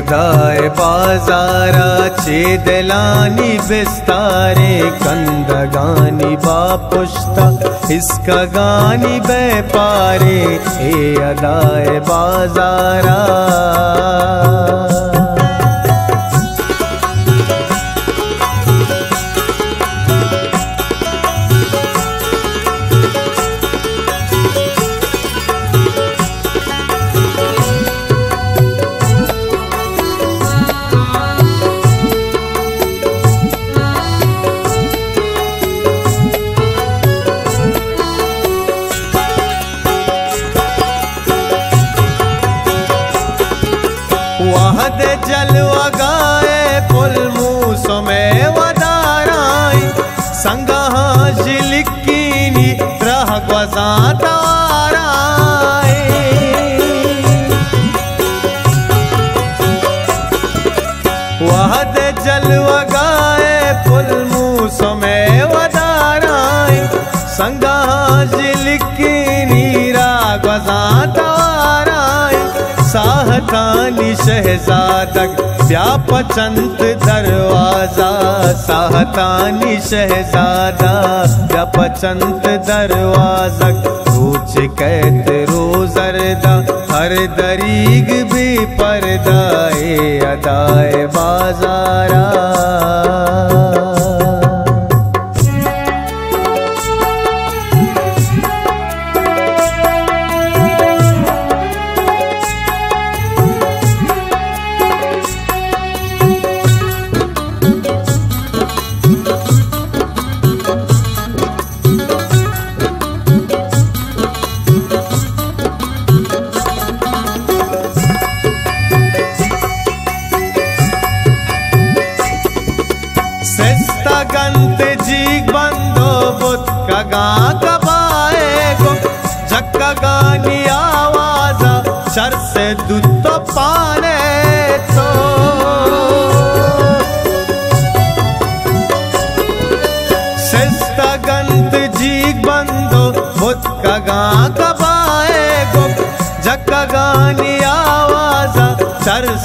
गार बाजारा चे विस्तारे कन्दगानि कन्दगानी बा पुष्टि व्यापारे हे अदाय बाजारा। वहद जलवा गाए पुल मूस में संगहा जिलिकीनी, रह जलवा गाए पुल मूस में संगहा रह गजाताराई शहजादक व्यापचंत दरवाज़ा साहतानी शहजादा व्यापचंत दरवाजक रोज कैद रोजरदा हर दरीग भी परदाए बुत कगा कबाए गो झक्का गानी आवाजा शर से दुत पाने तो। गंत बंदो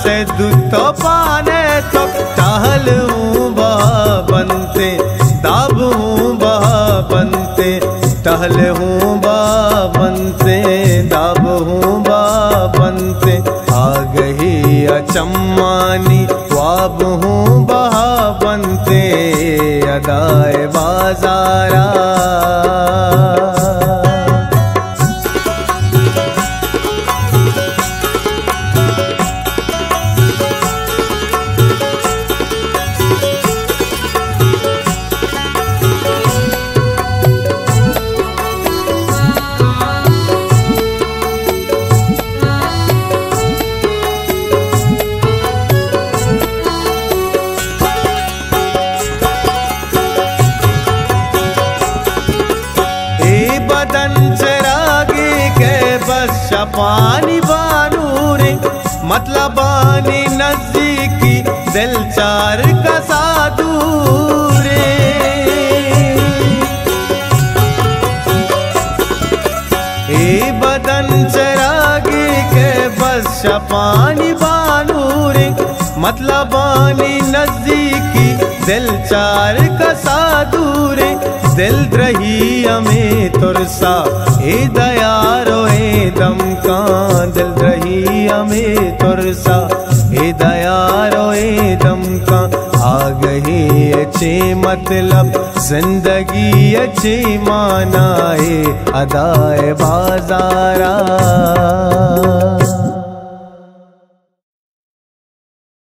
से दुत पाने तो। टहल हूँ बाबन से दाब हूँ बाबन से। आ गई अचम्मानी, ख्वाब हूँ बनते अदाए बाजारा। पानी बानूरे मतलब बानी नजदीकी दिल चार का सादूरे ए बदन चरागी के बस पानी बानूरे मतलब बानी नजदीकी दिल चार का सादूरे दिल रही हमें तुरसा ए दयारो ए दम का दिल रही हमें तुरसा ए दयारो ए दम का आ गई अच्छे मतलब। ज़िंदगी अच्छी माना है अदाए बाजारा।